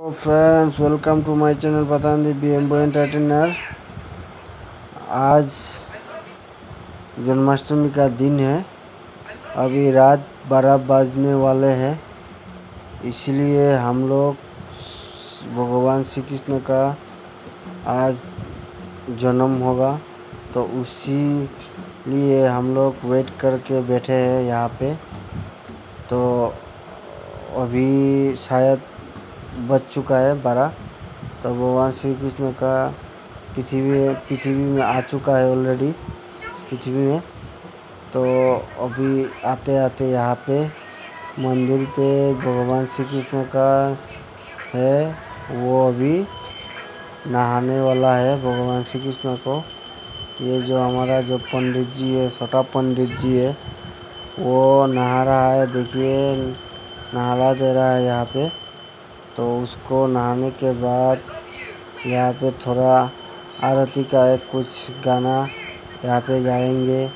Friends welcome to my channel पतंदी बी एम्बो entertainer आज जन्माष्टमी का दिन है। अभी रात बारह बजने वाले हैं। इसलिए हम लोग भगवान श्री कृष्ण का आज जन्म होगा। तो उसी लिए हम लोग वेट करके बैठे हैं यहाँ पे। तो अभी शायद बच चुका है बारह। तो भगवान श्री कृष्ण का पृथ्वी पृथ्वी में आ चुका है ऑलरेडी पृथ्वी में। तो अभी आते आते यहाँ पे मंदिर पे भगवान श्री कृष्ण का है, वो अभी नहाने वाला है भगवान श्री कृष्ण को। ये जो हमारा जो पंडित जी है छोटा पंडित जी है, वो नहा रहा है, देखिए, नहाला दे रहा है यहाँ पे। तो उसको नहाने के बाद यहाँ पे थोड़ा आरती का एक कुछ गाना यहाँ पे गाएँगे।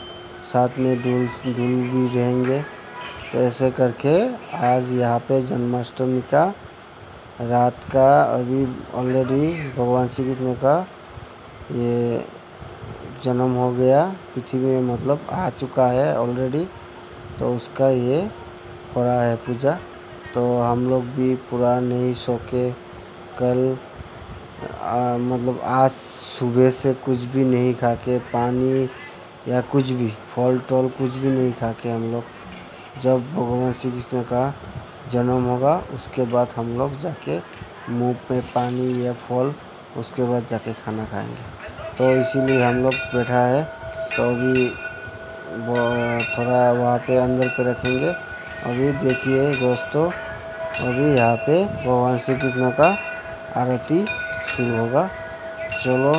साथ में डुल डुल भी रहेंगे। तो ऐसे करके आज यहाँ पे जन्माष्टमी का रात का अभी ऑलरेडी भगवान श्री कृष्ण का ये जन्म हो गया। पृथ्वी में मतलब आ चुका है ऑलरेडी तो उसका ये हो रहा है पूजा। तो हम लोग भी पूरा नहीं सो के कल आ, मतलब आज सुबह से कुछ भी नहीं खा के पानी या कुछ भी फल टॉल कुछ भी नहीं खा के हम लोग जब भगवान श्री कृष्ण का जन्म होगा उसके बाद हम लोग जाके मुँह पे पानी या फल उसके बाद जाके खाना खाएँगे। तो इसीलिए हम लोग बैठा है तो अभी थोड़ा वहाँ पे अंदर पे रखेंगे। अभी देखिए दोस्तों अभी यहाँ पे भगवान श्री कृष्ण का आरती शुरू होगा। चलो,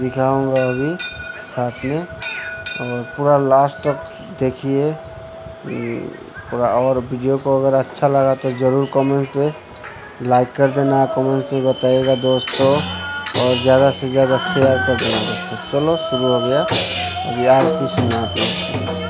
दिखाऊँगा अभी साथ में। और पूरा लास्ट तक देखिए। पूरा और वीडियो को अगर अच्छा लगा तो ज़रूर कमेंट पे लाइक कर देना कमेंट में बताइएगा दोस्तों। और ज़्यादा से ज़्यादा शेयर कर देना दोस्तों। चलो, शुरू हो गया। अभी आरती सुनाते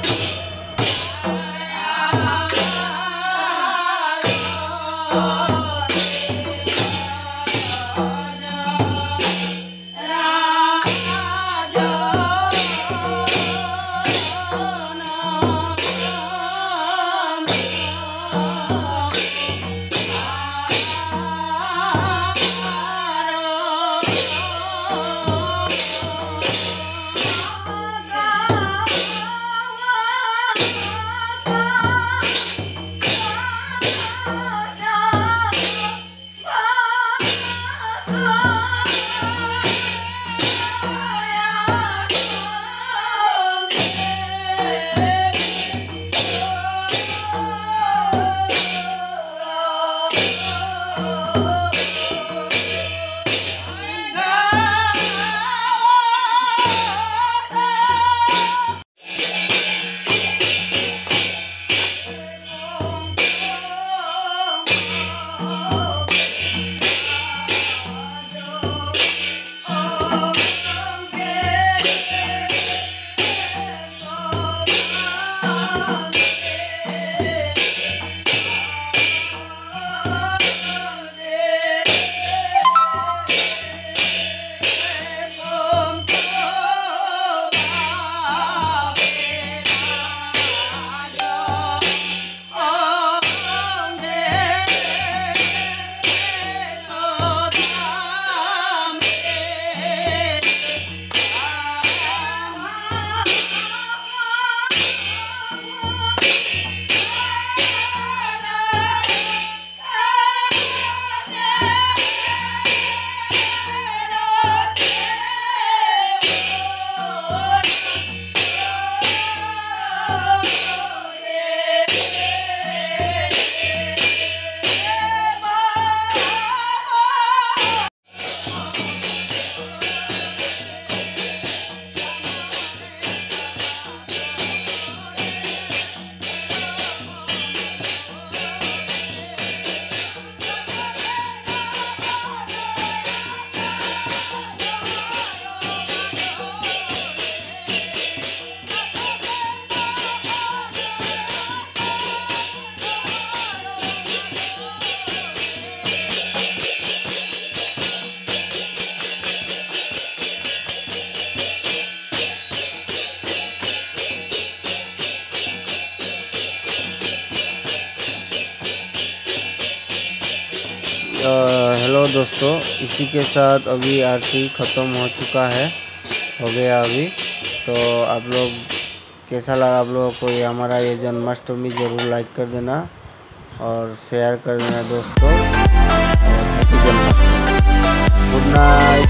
दोस्तों, इसी के साथ अभी आरती ख़त्म हो चुका है, हो गया अभी। तो आप लोग, कैसा लगा आप लोगों को ये हमारा ये जन्माष्टमी ज़रूर लाइक कर देना और शेयर कर देना दोस्तों। Good night